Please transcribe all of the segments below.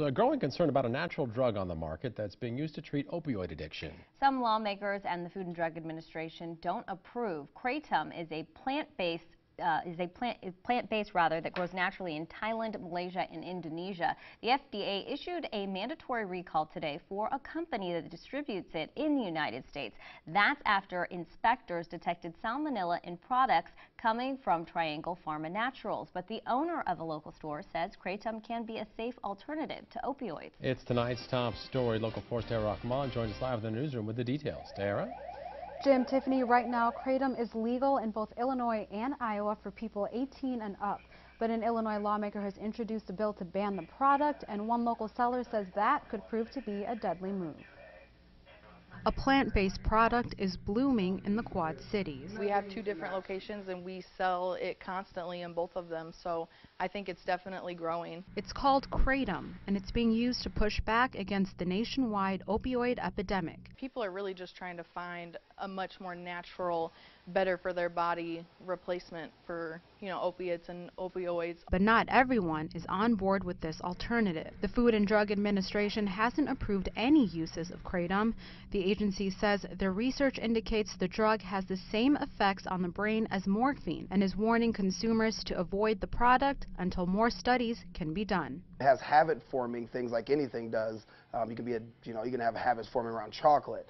A growing concern about a natural drug on the market that's being used to treat opioid addiction. Some lawmakers and the Food and Drug Administration don't approve. Kratom is a plant-based uh, is a plant plant-based rather that grows naturally in Thailand, Malaysia, and Indonesia. The FDA issued a mandatory recall today for a company that distributes it in the United States. That's after inspectors detected salmonella in products coming from Triangle Pharmanaturals. But the owner of a local store says kratom can be a safe alternative to opioids. It's tonight's top story. Local 4's Tahera Rahman joins us live in the newsroom with the details. Tahera? Jim, Tiffany, right now, Kratom is legal in both Illinois and Iowa for people 18 and up. But an Illinois lawmaker has introduced a bill to ban the product, and one local seller says that could prove to be a deadly move. A plant-based product is blooming in the Quad Cities. We have two different locations and we sell it constantly in both of them, so I think it's definitely growing. It's called Kratom, and it's being used to push back against the nationwide opioid epidemic. People are really just trying to find a much more natural, better for their body replacement for, you know, opiates and opioids. But not everyone is on board with this alternative. The Food and Drug Administration hasn't approved any uses of Kratom. The agency says their research indicates the drug has the same effects on the brain as morphine and is warning consumers to avoid the product until more studies can be done. It has habit forming things like anything does. Um, you can be a, you know, you can have habits forming around chocolate.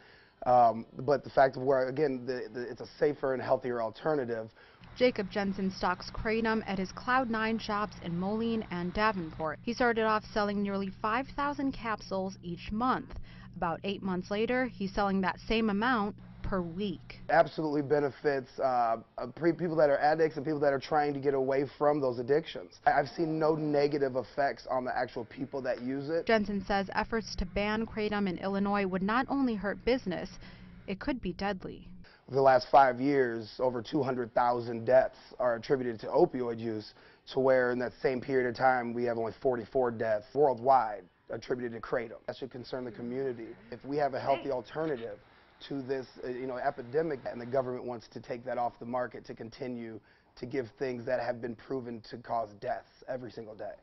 Um, but the fact of where, again, the, the, it's a safer and healthier alternative. Jacob Jensen stocks Kratom at his Cloud9 shops in Moline and Davenport. He started off selling nearly 5,000 capsules each month. About eight months later, he's selling that same amount per week. Absolutely benefits uh, people that are addicts and people that are trying to get away from those addictions. I've seen no negative effects on the actual people that use it. Jensen says efforts to ban kratom in Illinois would not only hurt business, it could be deadly. The last five years, over 200,000 deaths are attributed to opioid use, to where in that same period of time we have only 44 deaths worldwide attributed to kratom. That should concern the community. If we have a healthy alternative, to this uh, you know, epidemic, and the government wants to take that off the market to continue to give things that have been proven to cause deaths every single day.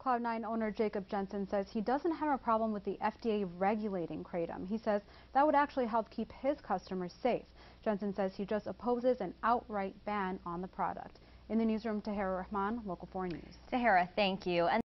Cloud9 owner Jacob Jensen says he doesn't have a problem with the FDA regulating Kratom. He says that would actually help keep his customers safe. Jensen says he just opposes an outright ban on the product. In the newsroom, Tahera Rahman, Local 4 News. Tahera, thank you. And